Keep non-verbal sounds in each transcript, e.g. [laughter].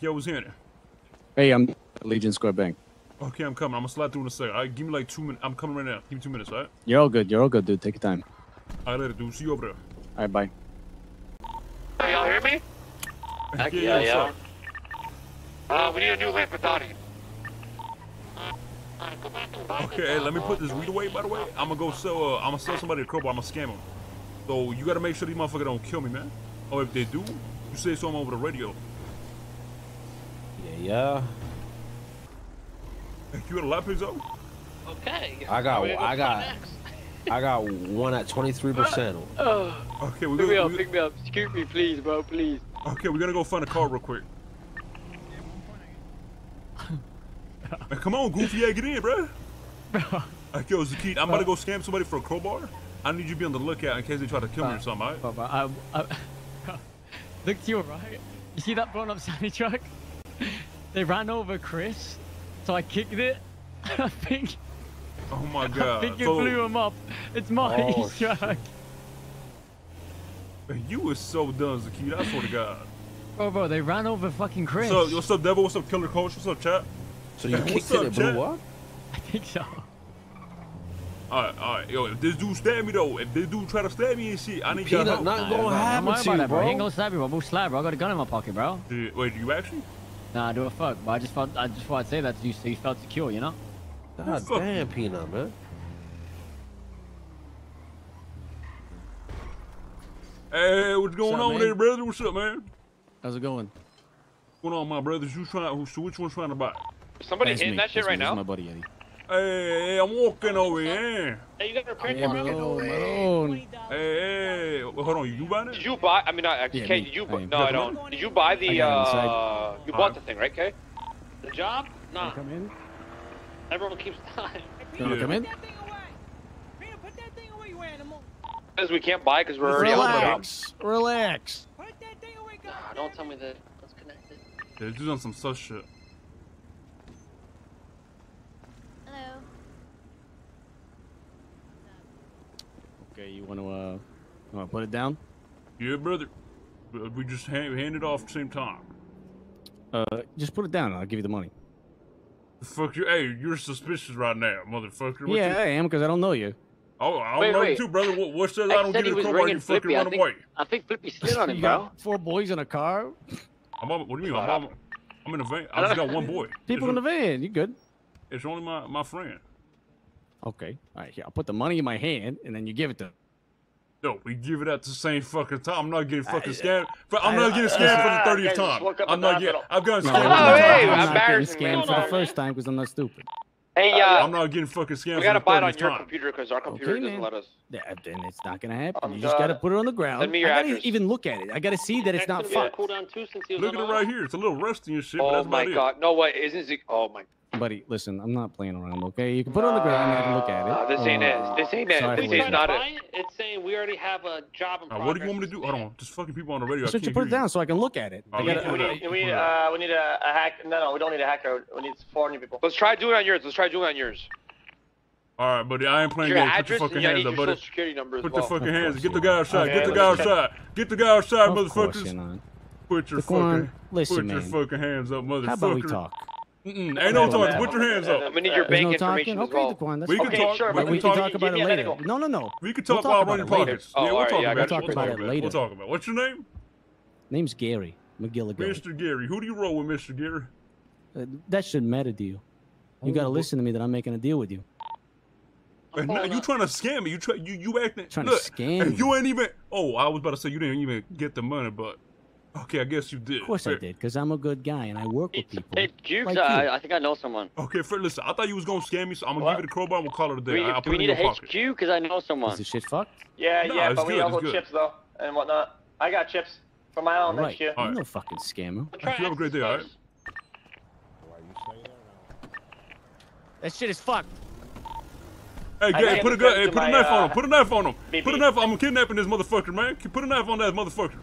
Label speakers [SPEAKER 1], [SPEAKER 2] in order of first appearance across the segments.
[SPEAKER 1] Yo, what's in it?
[SPEAKER 2] Hey, I'm Legion Square Bank.
[SPEAKER 1] Okay, I'm coming. I'm gonna slide through in a second. All right, give me like two minutes. I'm coming right now. Give me two minutes, all right?
[SPEAKER 2] You're all good. You're all good, dude. Take your time.
[SPEAKER 1] All right, later, dude. See you over there.
[SPEAKER 2] All right, bye.
[SPEAKER 3] Can y'all hear me?
[SPEAKER 1] Heck
[SPEAKER 3] yeah,
[SPEAKER 1] what's
[SPEAKER 3] yeah.
[SPEAKER 1] up?
[SPEAKER 3] Uh, we need a new Lampadati.
[SPEAKER 1] Okay, hey, let me put this weed away. By the way, I'm gonna go sell. Uh, I'm gonna sell somebody a crowbar. I'm gonna scam them. So you gotta make sure these motherfuckers don't kill me, man. Or if they do, you say something over the radio.
[SPEAKER 4] Yeah, yeah.
[SPEAKER 1] You got a lot pigs up?
[SPEAKER 3] Okay.
[SPEAKER 4] I got,
[SPEAKER 3] Are go
[SPEAKER 4] I got, I got one at twenty three percent. [laughs]
[SPEAKER 3] Oh,
[SPEAKER 1] Okay, we're
[SPEAKER 3] pick me
[SPEAKER 1] gonna.
[SPEAKER 3] up, pick me up. Scoot me, please, bro, please.
[SPEAKER 1] Okay, we're gonna go find a car real quick. Man, come on, Goofy, yeah, get in, bro. Like, [laughs] yo, Zakit, I'm about to go scam somebody for a crowbar. I need you to be on the lookout in case they try to kill me or something, alright?
[SPEAKER 5] But, but, I, I, [laughs] look to your right. You see that blown up Sally truck? They ran over Chris, so I kicked it. [laughs] I think,
[SPEAKER 1] Oh my [laughs] god!
[SPEAKER 5] I think it
[SPEAKER 1] So,
[SPEAKER 5] blew him up. It's my
[SPEAKER 4] Oh, [laughs]
[SPEAKER 5] truck.
[SPEAKER 1] you were so done, Zakit, I swear to God.
[SPEAKER 5] Bro, bro, they ran over fucking Chris.
[SPEAKER 1] So, what's up, Devil? What's up, Killer Coach? What's up, chat?
[SPEAKER 4] So you
[SPEAKER 1] What's
[SPEAKER 4] kicked
[SPEAKER 1] up,
[SPEAKER 4] it, it blew up.
[SPEAKER 5] I think so.
[SPEAKER 1] Alright, alright. Yo, if this dude stab me, though, if this dude try to stab me and shit, I need your
[SPEAKER 4] Peanut,
[SPEAKER 1] help.
[SPEAKER 4] not
[SPEAKER 5] Nah,
[SPEAKER 4] gonna
[SPEAKER 5] bro, don't
[SPEAKER 4] happen to you,
[SPEAKER 5] bro. He ain't gonna stab you, bro. We'll slap, bro. I got a gun in my pocket, bro.
[SPEAKER 1] Dude, Wait, do you actually?
[SPEAKER 5] Nah, I do a fuck, but I just felt, I just thought I'd say that to you so you felt secure, you know?
[SPEAKER 4] God
[SPEAKER 1] Fuck
[SPEAKER 4] damn, peanut, man.
[SPEAKER 1] Hey, what's going
[SPEAKER 2] up,
[SPEAKER 1] on
[SPEAKER 2] man?
[SPEAKER 1] there, brother? What's up, man?
[SPEAKER 2] How's it going?
[SPEAKER 1] What's going on, my brothers? Who's trying? Who, so which one's trying to buy?
[SPEAKER 3] Somebody
[SPEAKER 2] That's
[SPEAKER 3] hitting
[SPEAKER 2] me.
[SPEAKER 3] that shit
[SPEAKER 2] That's
[SPEAKER 3] right
[SPEAKER 2] me. That's
[SPEAKER 3] now?
[SPEAKER 2] my buddy Eddie.
[SPEAKER 1] Hey, hey, I'm walking over here.
[SPEAKER 3] Hey, you got a repair
[SPEAKER 2] Yeah,
[SPEAKER 3] car?
[SPEAKER 2] Malone, Malone.
[SPEAKER 1] Hey, hey, well, hold on, you buying
[SPEAKER 3] Did you buy? I mean, not actually,
[SPEAKER 2] Yeah,
[SPEAKER 3] Kay.
[SPEAKER 2] me.
[SPEAKER 3] Did you?
[SPEAKER 2] I
[SPEAKER 3] no, I don't. Did you buy the? uh. You bought the thing, right, Kay? The job? Nah.
[SPEAKER 2] Come in.
[SPEAKER 3] Everyone keeps [laughs] dying.
[SPEAKER 2] You wanna
[SPEAKER 1] Yeah.
[SPEAKER 2] come in?
[SPEAKER 6] That thing away. Peter, put that thing away, you animal.
[SPEAKER 3] Because we can't buy because we're already on the job.
[SPEAKER 2] Relax. Relax.
[SPEAKER 6] Put that thing away,
[SPEAKER 3] Nah, don't tell me that. Let's connect it.
[SPEAKER 1] Yeah, this dude's on some sus shit.
[SPEAKER 2] Okay, you wanna uh, you wanna put it down?
[SPEAKER 1] Yeah, brother. We just hand, hand it off at the same time.
[SPEAKER 2] Uh, just put it down. and I'll give you the money.
[SPEAKER 1] The fuck you? Hey, you're suspicious right now, motherfucker. What
[SPEAKER 2] yeah,
[SPEAKER 1] You,
[SPEAKER 2] I am because I don't know you.
[SPEAKER 1] oh, I don't
[SPEAKER 3] Wait,
[SPEAKER 1] know
[SPEAKER 3] wait.
[SPEAKER 1] you too, brother. What, what says
[SPEAKER 3] I
[SPEAKER 1] I don't
[SPEAKER 3] said
[SPEAKER 1] get
[SPEAKER 3] he
[SPEAKER 1] a
[SPEAKER 3] was
[SPEAKER 1] crowbar? You
[SPEAKER 3] ringing
[SPEAKER 1] fucking
[SPEAKER 3] Flippy. I
[SPEAKER 1] run
[SPEAKER 3] think,
[SPEAKER 1] away.
[SPEAKER 3] I think Flippy [laughs] slid on him,
[SPEAKER 2] you
[SPEAKER 3] bro.
[SPEAKER 2] got four boys in a car.
[SPEAKER 1] I'm on, what do you mean?
[SPEAKER 3] Shut
[SPEAKER 1] I'm, on, I'm in a van. I just got one boy. [laughs]
[SPEAKER 2] People in
[SPEAKER 1] it's,
[SPEAKER 2] the van. You good?
[SPEAKER 1] it's only my, my friend.
[SPEAKER 2] Okay. All right. Here, I'll put the money in my hand, and then you give it to.
[SPEAKER 1] No, we give it at the same fucking time. I'm not getting fucking
[SPEAKER 2] I-
[SPEAKER 1] scammed. For, I'm not getting
[SPEAKER 2] I-
[SPEAKER 1] scammed for the [laughs] 30th time. I'm not getting.
[SPEAKER 3] hospital.
[SPEAKER 1] I've got scammed.
[SPEAKER 3] Oh,
[SPEAKER 1] for the
[SPEAKER 3] hey.
[SPEAKER 2] I'm not getting scammed for the first time because I'm not stupid.
[SPEAKER 3] Hey, uh,
[SPEAKER 1] I'm not getting fucking scammed.
[SPEAKER 3] we gotta
[SPEAKER 1] for
[SPEAKER 3] buy it on your
[SPEAKER 1] time.
[SPEAKER 3] computer because our computer
[SPEAKER 2] Okay,
[SPEAKER 3] doesn't
[SPEAKER 2] man.
[SPEAKER 3] let us.
[SPEAKER 2] Yeah, then it's not gonna happen.
[SPEAKER 3] I'm
[SPEAKER 2] you just gotta put it on the ground.
[SPEAKER 3] Send me your
[SPEAKER 2] I gotta
[SPEAKER 3] address.
[SPEAKER 2] even look at it. I gotta see that it's not fucked.
[SPEAKER 3] cooldown too since he was
[SPEAKER 1] Look at it right here. It's a little rusty and shit, but
[SPEAKER 3] Oh
[SPEAKER 1] that's
[SPEAKER 3] my
[SPEAKER 1] about
[SPEAKER 3] god. No way. Isn't it? Oh my.
[SPEAKER 2] Buddy, listen, I'm not playing around. Okay, you can put it on the ground and I can look at it.
[SPEAKER 3] Nah, this ain't it. This ain't it. This
[SPEAKER 2] for
[SPEAKER 3] is not it. It's saying we already have a job in
[SPEAKER 1] it. Uh, what do you want me to do? Hold on. Just fucking people on the radio. I
[SPEAKER 2] So you put it down so I can look at it.
[SPEAKER 1] Oh,
[SPEAKER 2] I gotta,
[SPEAKER 1] put it
[SPEAKER 7] We need, uh, we need a, a hack. No, no, we don't need a hacker. We need four new people.
[SPEAKER 3] Let's try doing it on yours. Let's try doing it on yours.
[SPEAKER 1] All right, buddy. I ain't playing games. Put your fucking
[SPEAKER 3] and
[SPEAKER 1] hands up, buddy.
[SPEAKER 3] social security number as
[SPEAKER 1] Put your fucking hands.
[SPEAKER 2] course
[SPEAKER 1] Get the guy outside. Get the guy outside. Get the guy outside,
[SPEAKER 2] of
[SPEAKER 1] motherfuckers. Put your fucking.
[SPEAKER 2] listen,
[SPEAKER 1] Put your fucking hands up, motherfucker.
[SPEAKER 2] How about we talk?
[SPEAKER 1] Mm-mm, ain't no
[SPEAKER 7] Okay,
[SPEAKER 1] talking.
[SPEAKER 7] man.
[SPEAKER 1] Put your hands up.
[SPEAKER 3] I'm gonna need your bank
[SPEAKER 2] no talking?
[SPEAKER 3] information as
[SPEAKER 2] Okay,
[SPEAKER 3] well.
[SPEAKER 2] Daquan, that's
[SPEAKER 1] We can.
[SPEAKER 7] Okay,
[SPEAKER 1] talk.
[SPEAKER 7] sure,
[SPEAKER 1] we can
[SPEAKER 2] we can
[SPEAKER 1] talk.
[SPEAKER 2] talk about it later. No, no, no.
[SPEAKER 1] We can
[SPEAKER 2] We'll
[SPEAKER 1] talk
[SPEAKER 2] talk
[SPEAKER 1] while
[SPEAKER 2] about
[SPEAKER 1] running
[SPEAKER 2] it later.
[SPEAKER 1] pockets.
[SPEAKER 3] Oh,
[SPEAKER 1] yeah, we'll
[SPEAKER 3] alright,
[SPEAKER 1] talk
[SPEAKER 3] yeah,
[SPEAKER 1] about
[SPEAKER 3] got
[SPEAKER 1] it.
[SPEAKER 3] you.
[SPEAKER 1] We'll
[SPEAKER 2] Talk
[SPEAKER 1] talk
[SPEAKER 2] about it
[SPEAKER 1] about it.
[SPEAKER 2] later.
[SPEAKER 1] We'll talk about it. What's your name?
[SPEAKER 2] Name's Gary McGilligan.
[SPEAKER 1] Mr. Gary. Who do you roll with, Mr. Gary?
[SPEAKER 2] Uh, that shouldn't matter to you. You gotta listen to me that I'm making a deal with you.
[SPEAKER 1] And now you trying to scam me? You try you you acting
[SPEAKER 2] Trying to scam
[SPEAKER 1] and
[SPEAKER 2] you.
[SPEAKER 1] you ain't even. Oh, I was about to say you didn't even get the money, but okay, I guess you did.
[SPEAKER 2] Of course I did, because I'm a good guy and I work with people.
[SPEAKER 3] Hey, Jukes,
[SPEAKER 2] like you.
[SPEAKER 3] I think I know someone.
[SPEAKER 1] Okay, fair. Listen, I thought you was gonna scam me, so I'm gonna give you a crowbar and we'll call it a
[SPEAKER 3] Do
[SPEAKER 1] day.
[SPEAKER 3] we,
[SPEAKER 1] I'll
[SPEAKER 3] do
[SPEAKER 1] put
[SPEAKER 3] we
[SPEAKER 1] it
[SPEAKER 3] need
[SPEAKER 1] in
[SPEAKER 3] a
[SPEAKER 1] pocket.
[SPEAKER 3] HQ? Because I know someone.
[SPEAKER 2] Is the shit fucked?
[SPEAKER 7] Yeah,
[SPEAKER 1] No,
[SPEAKER 7] yeah, but we
[SPEAKER 1] good,
[SPEAKER 7] also
[SPEAKER 1] it's good.
[SPEAKER 7] chips though and whatnot. I got chips for my own
[SPEAKER 2] Alright.
[SPEAKER 7] HQ.
[SPEAKER 1] All
[SPEAKER 2] I'm
[SPEAKER 1] right.
[SPEAKER 2] no fucking scammer.
[SPEAKER 3] We'll try
[SPEAKER 1] You have a great day, all right?
[SPEAKER 2] That shit is fucked.
[SPEAKER 1] Hey,
[SPEAKER 7] I
[SPEAKER 1] put a
[SPEAKER 7] get
[SPEAKER 1] gun.
[SPEAKER 7] to
[SPEAKER 1] Hey, put a
[SPEAKER 7] my,
[SPEAKER 1] knife on
[SPEAKER 7] uh,
[SPEAKER 1] him. Put a knife on him.
[SPEAKER 7] BB.
[SPEAKER 1] Put a knife. I'm kidnapping this motherfucker, man. Put a knife on that motherfucker.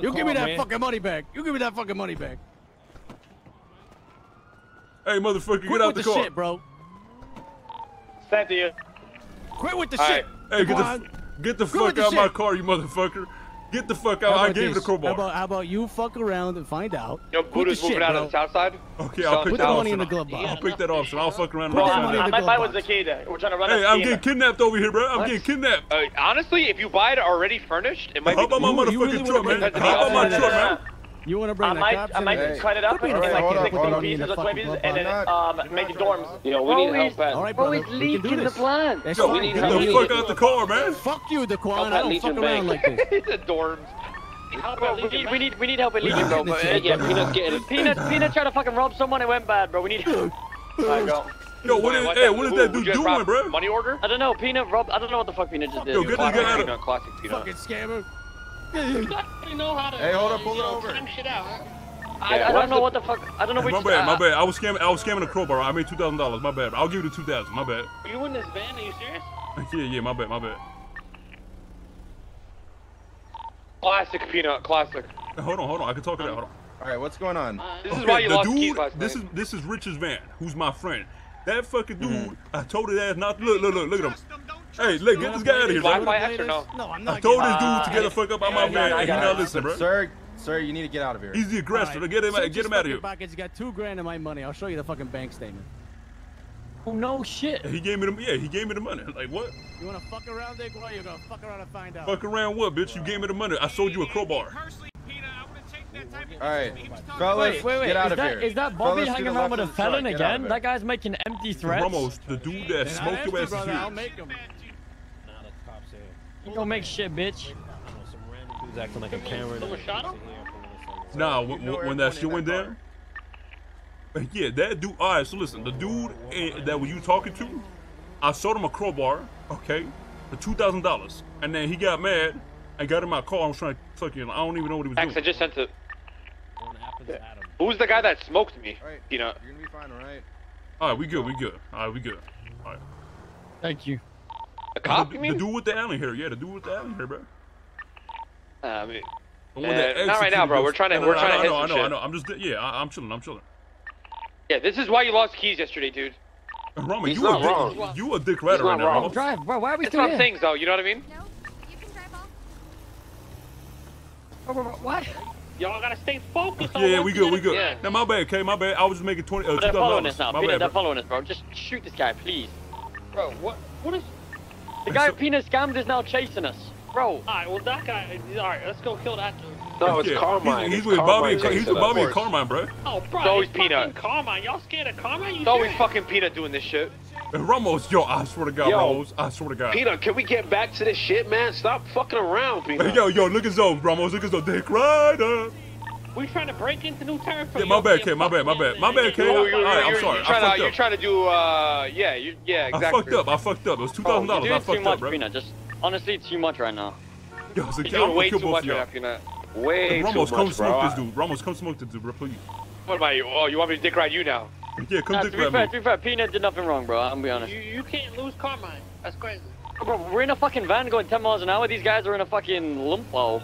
[SPEAKER 2] You give me that fucking money back. You give me that fucking money back.
[SPEAKER 1] Hey, motherfucker,
[SPEAKER 2] Quit
[SPEAKER 1] get out
[SPEAKER 2] with
[SPEAKER 1] the
[SPEAKER 2] the
[SPEAKER 1] car.
[SPEAKER 2] shit, bro.
[SPEAKER 7] Same to you.
[SPEAKER 2] Quit with the
[SPEAKER 3] All
[SPEAKER 2] shit.
[SPEAKER 1] Hey, get the get the
[SPEAKER 2] Quit with
[SPEAKER 1] fuck out of my car, you motherfucker. Get the fuck out. I gave you the
[SPEAKER 2] this?
[SPEAKER 1] crowbar.
[SPEAKER 2] How about, how about you fuck around and find out?
[SPEAKER 3] Yo,
[SPEAKER 2] Put
[SPEAKER 3] Buddha's
[SPEAKER 2] the
[SPEAKER 3] moving
[SPEAKER 2] shit,
[SPEAKER 3] out
[SPEAKER 2] bro.
[SPEAKER 3] of the south side.
[SPEAKER 1] Okay, I'll pick
[SPEAKER 2] Put
[SPEAKER 1] that
[SPEAKER 2] the money in the glove box.
[SPEAKER 1] I'll pick that off, so I'll fuck around.
[SPEAKER 2] Put
[SPEAKER 1] and
[SPEAKER 2] that
[SPEAKER 1] find
[SPEAKER 2] money
[SPEAKER 1] out.
[SPEAKER 2] in
[SPEAKER 7] I
[SPEAKER 2] the
[SPEAKER 7] might with
[SPEAKER 2] box.
[SPEAKER 7] We're trying to run
[SPEAKER 1] Hey, I'm getting kidnapped over here, bro. I'm getting kidnapped.
[SPEAKER 3] Uh, honestly, if you buy it already furnished, it might
[SPEAKER 1] How
[SPEAKER 3] be.
[SPEAKER 1] about my
[SPEAKER 2] You- you
[SPEAKER 1] motherfucking
[SPEAKER 2] really
[SPEAKER 1] truck, man?
[SPEAKER 2] bring
[SPEAKER 1] How
[SPEAKER 2] that
[SPEAKER 1] about my truck, man?
[SPEAKER 2] You want to bring
[SPEAKER 7] I
[SPEAKER 2] the
[SPEAKER 7] might,
[SPEAKER 2] cops
[SPEAKER 7] I might
[SPEAKER 2] there?
[SPEAKER 7] cut it up
[SPEAKER 2] Put
[SPEAKER 7] and
[SPEAKER 2] me in the
[SPEAKER 7] like
[SPEAKER 2] fucking-
[SPEAKER 7] put
[SPEAKER 2] put
[SPEAKER 7] the
[SPEAKER 2] the
[SPEAKER 7] pieces
[SPEAKER 2] the
[SPEAKER 7] of
[SPEAKER 2] fucking
[SPEAKER 7] babies
[SPEAKER 2] glove
[SPEAKER 7] and then um make it dorms.
[SPEAKER 8] Yo, we
[SPEAKER 2] Bro,
[SPEAKER 8] need
[SPEAKER 2] we-
[SPEAKER 8] help at.
[SPEAKER 2] All right, brother.
[SPEAKER 5] he's
[SPEAKER 2] we can
[SPEAKER 5] leaking the
[SPEAKER 2] this.
[SPEAKER 5] plan.
[SPEAKER 2] That's
[SPEAKER 1] Yo,
[SPEAKER 2] fine.
[SPEAKER 8] need
[SPEAKER 1] get the
[SPEAKER 8] We
[SPEAKER 1] fuck
[SPEAKER 8] need-
[SPEAKER 1] out the car, man.
[SPEAKER 2] Fuck you, Daquan.
[SPEAKER 8] Help
[SPEAKER 2] I don't fuck around like this. [laughs]
[SPEAKER 3] the dorms.
[SPEAKER 5] Bro, we need, we need, we need help at Legion, bro. But, uh,
[SPEAKER 8] Yeah, Peanut's getting it.
[SPEAKER 5] Peanut, Peanut tried to fucking rob someone. It went bad, bro. We need.
[SPEAKER 7] Alright, go.
[SPEAKER 1] Yo, what is, hey, what is that dude doing, bro?
[SPEAKER 3] Money order?
[SPEAKER 5] I don't know. Peanut robbed. I don't know what the fuck Peanut just did.
[SPEAKER 1] Yo, get this
[SPEAKER 3] Classic
[SPEAKER 1] guy out of
[SPEAKER 3] peanut, classic peanut.
[SPEAKER 2] Fucking scammer.
[SPEAKER 6] You know how to.
[SPEAKER 9] Hey, hold
[SPEAKER 6] uh,
[SPEAKER 9] up, pull it
[SPEAKER 6] know,
[SPEAKER 9] over.
[SPEAKER 6] time shit out.
[SPEAKER 5] I,
[SPEAKER 3] Yeah,
[SPEAKER 5] I
[SPEAKER 3] what's
[SPEAKER 5] don't know
[SPEAKER 3] the-
[SPEAKER 5] what the fuck. I don't know which.
[SPEAKER 1] My bad, my
[SPEAKER 5] uh,
[SPEAKER 1] bad. I was scamming. I was scamming a crowbar. I made two thousand dollars. My bad. I'll give you the two thousand. My bad.
[SPEAKER 6] Are you in this van? Are you serious? [laughs]
[SPEAKER 1] Yeah, yeah. My bad. My bad.
[SPEAKER 3] Classic peanut, classic.
[SPEAKER 1] Hold on, hold on. I can talk to that. Hold on.
[SPEAKER 9] All right, what's going on?
[SPEAKER 3] This is
[SPEAKER 1] Okay,
[SPEAKER 3] why you
[SPEAKER 1] the
[SPEAKER 3] lost
[SPEAKER 1] dude,
[SPEAKER 3] keys last
[SPEAKER 1] this
[SPEAKER 3] night.
[SPEAKER 1] is this is Rich's van, who's my friend. That fucking dude,
[SPEAKER 9] Mm-hmm.
[SPEAKER 1] I told his ass not. Look, look, look, look at him. Hey, look, get this guy out of here,
[SPEAKER 3] Wi-Fi
[SPEAKER 1] bro.
[SPEAKER 3] X or no?
[SPEAKER 2] No, I'm not.
[SPEAKER 1] I
[SPEAKER 2] told
[SPEAKER 1] this dude to get the fuck up out my
[SPEAKER 7] yeah,
[SPEAKER 1] van,
[SPEAKER 7] yeah,
[SPEAKER 1] and he
[SPEAKER 7] yeah.
[SPEAKER 1] not listening, bro.
[SPEAKER 9] Sir, sir, you need to get out of here.
[SPEAKER 1] He's the aggressor.
[SPEAKER 2] Alright,
[SPEAKER 1] Get him,
[SPEAKER 2] search
[SPEAKER 1] get him out of
[SPEAKER 2] fucking
[SPEAKER 1] here.
[SPEAKER 2] Pockets. You got two grand of my money. I'll show you the fucking bank statement.
[SPEAKER 5] Oh no shit.
[SPEAKER 1] He gave me the yeah, he gave me the money. [laughs] Like what?
[SPEAKER 2] You wanna fuck around, Daquan? You're gonna fuck around and find out.
[SPEAKER 1] Fuck around what, bitch? You gave me the money. I sold you a crowbar.
[SPEAKER 9] All right, fellas,
[SPEAKER 5] Wait, wait, wait.
[SPEAKER 9] get out
[SPEAKER 5] is
[SPEAKER 9] of
[SPEAKER 5] that,
[SPEAKER 9] here.
[SPEAKER 5] Is that Bobby
[SPEAKER 9] Fellas,
[SPEAKER 5] hanging around with a
[SPEAKER 9] of the truck,
[SPEAKER 5] felon
[SPEAKER 9] get out of
[SPEAKER 5] again? That guy's making empty threats.
[SPEAKER 1] Ramos, the dude that
[SPEAKER 2] Not
[SPEAKER 1] smoked
[SPEAKER 2] empty,
[SPEAKER 1] your ass
[SPEAKER 2] brother. I'll make him.
[SPEAKER 5] You gonna make shit, bitch.
[SPEAKER 4] Some random acting like a Karen.
[SPEAKER 6] Someone shot him?
[SPEAKER 1] Nah, when, when that shit went down. Yeah, that dude. All right, so listen, the dude eh, that were you talking to, I sold him a crowbar, okay, for two thousand dollars, and then he got mad and got in my car. I was trying to fucking, I don't even know what he was
[SPEAKER 3] X, I
[SPEAKER 1] doing.
[SPEAKER 3] just sent it.
[SPEAKER 4] What happens, Adam?
[SPEAKER 3] Who's the guy that smoked me?
[SPEAKER 9] All right,
[SPEAKER 3] Peanut.
[SPEAKER 9] you're gonna be fine, all right?
[SPEAKER 1] All right, we good, we good. All right, we good. All right.
[SPEAKER 5] Thank you.
[SPEAKER 3] A cop,
[SPEAKER 1] the,
[SPEAKER 3] you
[SPEAKER 1] the dude with the alien hair, yeah, the dude with the alien hair, bro.
[SPEAKER 3] Uh, I mean,
[SPEAKER 1] The one
[SPEAKER 3] Uh,
[SPEAKER 1] that
[SPEAKER 3] not right now, bro. We're trying to-
[SPEAKER 1] No, no,
[SPEAKER 3] we're
[SPEAKER 1] no,
[SPEAKER 3] trying to
[SPEAKER 1] I
[SPEAKER 3] hit
[SPEAKER 1] know, I
[SPEAKER 3] some
[SPEAKER 1] know, I know. I'm just, yeah, I, I'm chilling, I'm chilling.
[SPEAKER 3] yeah, this is why you lost keys yesterday, dude.
[SPEAKER 1] Rama,
[SPEAKER 8] He's
[SPEAKER 1] you a
[SPEAKER 8] not
[SPEAKER 1] dick,
[SPEAKER 8] wrong.
[SPEAKER 1] you a dick rider
[SPEAKER 8] not
[SPEAKER 1] right now,
[SPEAKER 8] wrong.
[SPEAKER 1] Ramos.
[SPEAKER 5] Drive, bro. Why are we
[SPEAKER 3] That's
[SPEAKER 5] still
[SPEAKER 3] what I'm
[SPEAKER 5] here?
[SPEAKER 3] saying, though. You know what I mean?
[SPEAKER 10] No, you can drive off.
[SPEAKER 5] Bro, bro, bro, What?
[SPEAKER 6] Y'all gotta stay focused. on
[SPEAKER 1] Yeah,
[SPEAKER 6] what
[SPEAKER 1] we good, we good.
[SPEAKER 3] Yeah.
[SPEAKER 1] Now my bad, okay, my bad. I was just making twenty, uh,
[SPEAKER 5] They're following us now.
[SPEAKER 1] My
[SPEAKER 5] Peanut,
[SPEAKER 1] bad,
[SPEAKER 5] they're
[SPEAKER 1] bro.
[SPEAKER 5] following us, bro. Just shoot this guy, please.
[SPEAKER 6] Bro, what? What is?
[SPEAKER 5] The guy
[SPEAKER 1] So-
[SPEAKER 5] who Peanut scammed is now chasing us. Bro,
[SPEAKER 6] All right, well that guy. All right, let's go kill that dude.
[SPEAKER 8] No, it's
[SPEAKER 1] Yeah,
[SPEAKER 8] Carmine.
[SPEAKER 1] He's, he's
[SPEAKER 8] It's
[SPEAKER 1] with Bobby.
[SPEAKER 8] Carmine
[SPEAKER 1] And, he's
[SPEAKER 8] chasing
[SPEAKER 1] with Bobby and Carmine, bro.
[SPEAKER 6] Oh, bro,
[SPEAKER 3] It's always
[SPEAKER 6] it's fucking
[SPEAKER 3] Peanut.
[SPEAKER 6] Carmine. Y'all scared of Carmine? You
[SPEAKER 3] It's always
[SPEAKER 6] serious?
[SPEAKER 3] fucking Peanut doing this shit.
[SPEAKER 1] And Ramos, yo, I swear to God,
[SPEAKER 8] Yo.
[SPEAKER 1] Ramos, I swear to God.
[SPEAKER 8] Peanut, can we get back to this shit, man? Stop fucking around,
[SPEAKER 1] Hey,
[SPEAKER 8] Peanut.
[SPEAKER 1] yo, yo, look at those, Ramos, look at those, Dick Rider.
[SPEAKER 6] We trying to break into new territory.
[SPEAKER 1] Yeah, my bad,
[SPEAKER 6] being
[SPEAKER 1] K, my bad, my bad, my bad,
[SPEAKER 6] Get
[SPEAKER 1] K.
[SPEAKER 6] your-
[SPEAKER 1] All
[SPEAKER 3] You're, you're,
[SPEAKER 1] right, I'm sorry,
[SPEAKER 3] you're
[SPEAKER 1] I
[SPEAKER 3] trying
[SPEAKER 1] fucked
[SPEAKER 3] to, you're trying to do, uh, yeah, you, yeah, exactly.
[SPEAKER 1] I fucked up, I fucked up. It was two
[SPEAKER 5] bro,
[SPEAKER 1] thousand
[SPEAKER 5] you're
[SPEAKER 1] dollars.
[SPEAKER 5] doing
[SPEAKER 1] I
[SPEAKER 5] too
[SPEAKER 1] fucked
[SPEAKER 5] much,
[SPEAKER 1] up, bro.
[SPEAKER 5] Peanut. Just honestly, too much right now.
[SPEAKER 1] Yo, so
[SPEAKER 3] You're
[SPEAKER 1] I'm
[SPEAKER 3] doing
[SPEAKER 1] gonna
[SPEAKER 3] way
[SPEAKER 1] kill
[SPEAKER 3] too
[SPEAKER 1] both
[SPEAKER 3] much
[SPEAKER 1] of
[SPEAKER 3] right
[SPEAKER 1] y'all.
[SPEAKER 3] now, Peanut.
[SPEAKER 8] Way
[SPEAKER 1] Ramos,
[SPEAKER 8] too
[SPEAKER 1] come smoke this dude. Ramos, come smoke this dude, bro, please.
[SPEAKER 3] What about you? Oh, you want me to dick ride you now?
[SPEAKER 1] Yeah, come
[SPEAKER 5] Nah,
[SPEAKER 1] dick ride
[SPEAKER 5] fair,
[SPEAKER 1] me.
[SPEAKER 5] to be fair, Peanut did nothing wrong, bro. I'm gonna be honest.
[SPEAKER 6] You, you can't lose Carmine. That's crazy.
[SPEAKER 5] Bro, we're in a fucking van going 10 miles an hour. These guys are in a fucking lumpo.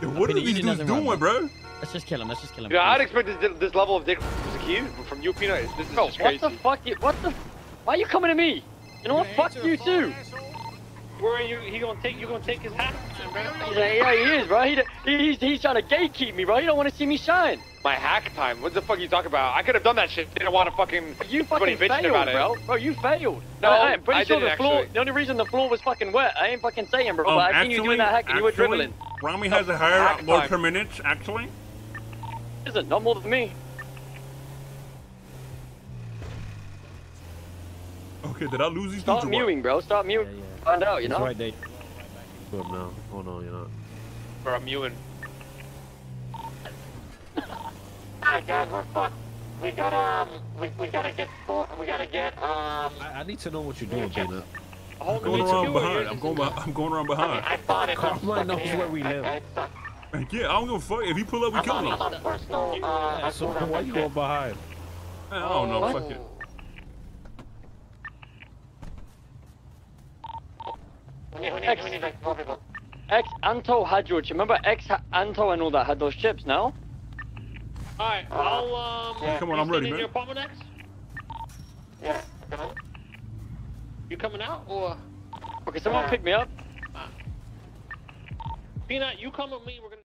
[SPEAKER 1] Yo, what are
[SPEAKER 5] Peanut, you
[SPEAKER 1] these
[SPEAKER 5] did
[SPEAKER 1] dudes
[SPEAKER 5] nothing wrong,
[SPEAKER 1] doing, bro?
[SPEAKER 5] Let's just kill him. Let's just kill him.
[SPEAKER 3] Yeah, I'd expect this, this level of dick key from you, Peanut. This is
[SPEAKER 5] Bro,
[SPEAKER 3] just
[SPEAKER 5] what
[SPEAKER 3] crazy.
[SPEAKER 5] the fuck? You, what the? Why are you coming to me? You know what? Fuck you too.
[SPEAKER 6] Where are you? He gonna take? You gonna take his hat? bro?
[SPEAKER 5] He's like, yeah, he is, bro. He, he's, he's trying to gatekeep me, bro. He don't want to see me shine.
[SPEAKER 3] My hack time. What the fuck are you talking about? I could have done that shit. Didn't want to fucking.
[SPEAKER 5] You
[SPEAKER 3] Somebody
[SPEAKER 5] fucking
[SPEAKER 3] bitching
[SPEAKER 5] failed,
[SPEAKER 3] about it.
[SPEAKER 5] bro. Bro, you failed.
[SPEAKER 3] No,
[SPEAKER 5] I, I'm pretty
[SPEAKER 3] I
[SPEAKER 5] sure the floor.
[SPEAKER 3] actually.
[SPEAKER 5] The only reason the floor was fucking wet, I ain't fucking saying, bro.
[SPEAKER 1] Um,
[SPEAKER 5] but I seen you doing that hack and you were dribbling.
[SPEAKER 1] Rami has a higher
[SPEAKER 3] load
[SPEAKER 1] per minute, actually.
[SPEAKER 5] Isn't not more than me.
[SPEAKER 1] Okay, did I lose these
[SPEAKER 5] Start
[SPEAKER 1] dudes
[SPEAKER 5] mewing, bro. Stop mewing.
[SPEAKER 4] Yeah, yeah.
[SPEAKER 5] Find out, you
[SPEAKER 4] He's
[SPEAKER 5] know.
[SPEAKER 4] right there. Good oh, now. Oh no, you're not.
[SPEAKER 3] Bro, I'm mewing.
[SPEAKER 4] I, I need to know what you're doing, Peanut.
[SPEAKER 1] I'm going around behind. I'm going. beh- I'm going around behind.
[SPEAKER 4] Carmine knows where we live.
[SPEAKER 1] Yeah, I don't give a fuck. If he pull up, we killing him.
[SPEAKER 4] Yeah, so why you going behind?
[SPEAKER 1] I don't know.
[SPEAKER 5] What?
[SPEAKER 1] Fuck it.
[SPEAKER 5] X, X Anto had your. Remember X Anto and all that had those chips. No.
[SPEAKER 6] All right, I'll um.
[SPEAKER 1] Come on, I'm ready,
[SPEAKER 6] staying in
[SPEAKER 1] man.
[SPEAKER 6] your apartment next? Yeah. You coming out or?
[SPEAKER 5] Okay, someone pick me up.
[SPEAKER 6] Peanut, you come with me. We're gonna.